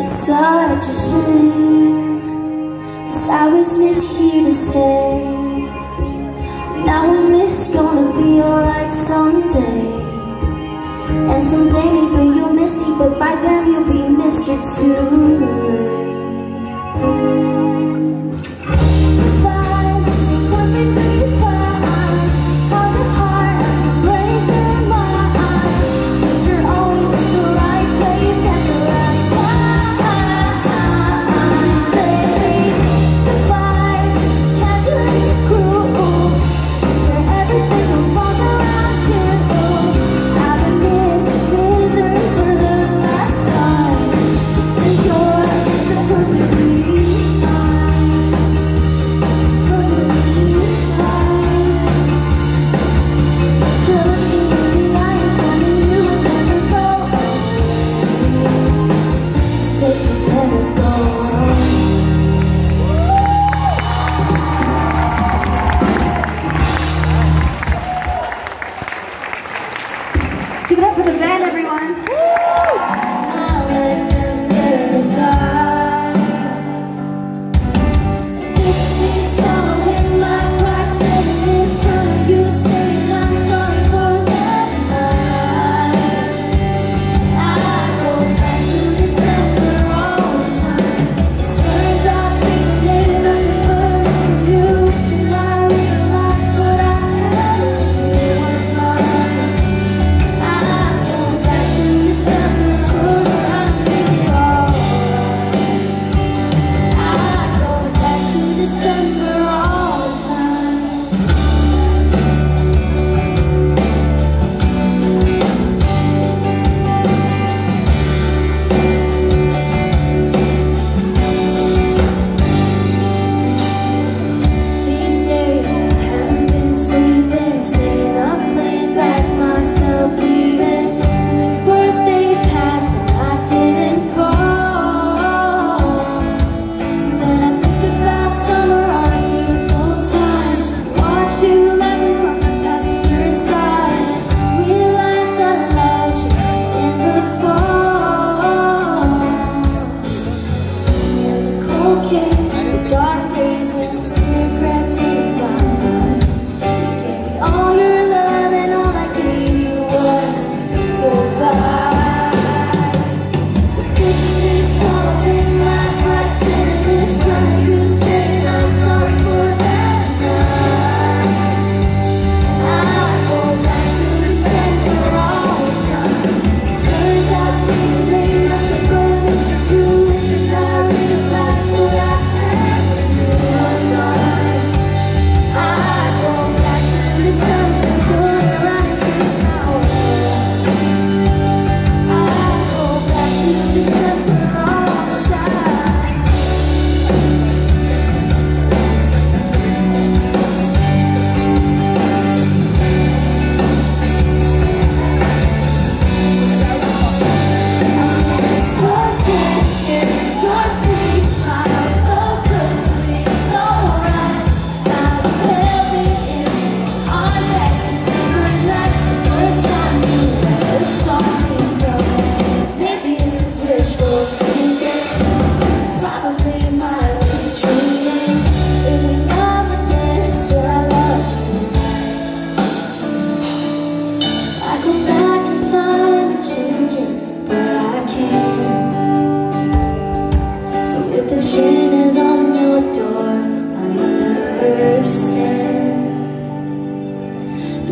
It's such a shame. Cause I was miss here to stay. Now I miss gonna be alright someday. And someday maybe you'll miss me But by then you'll be Mr. Too. late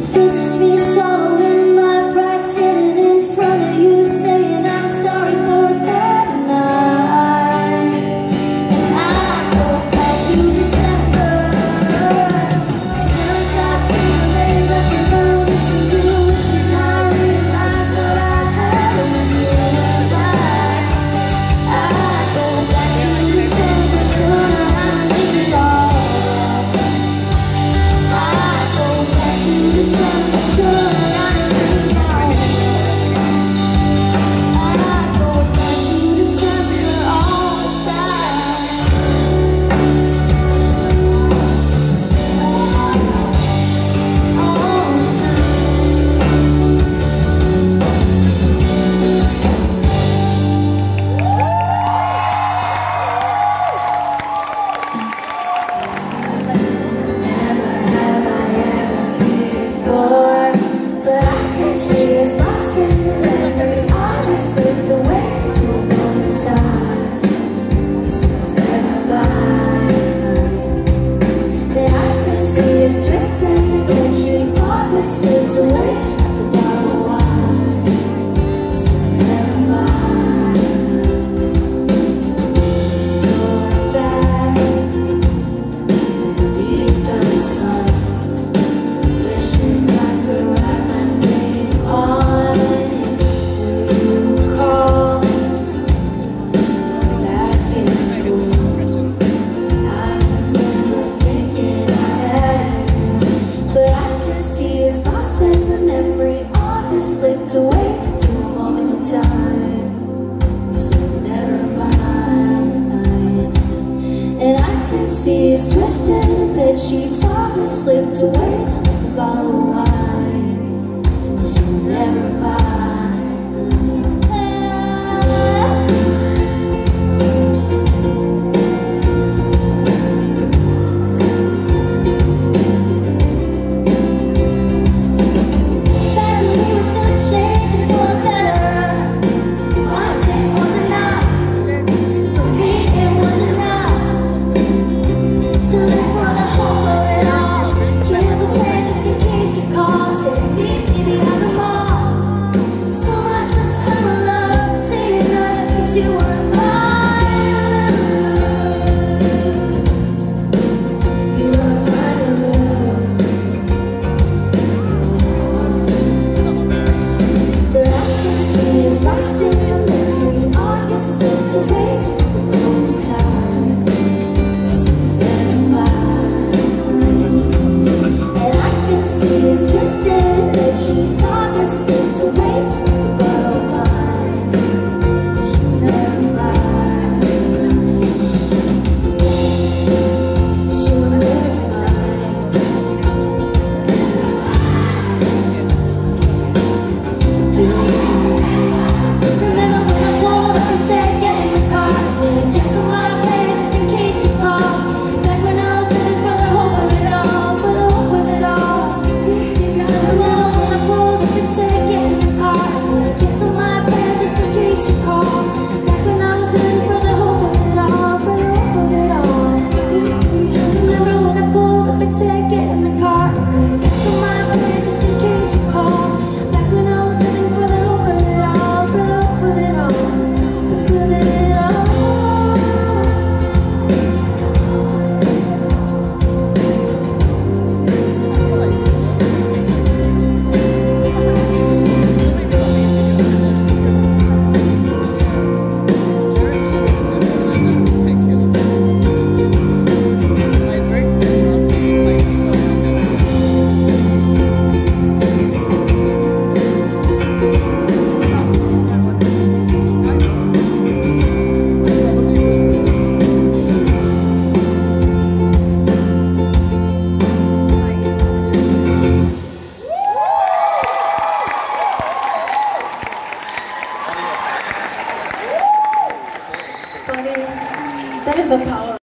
This is me so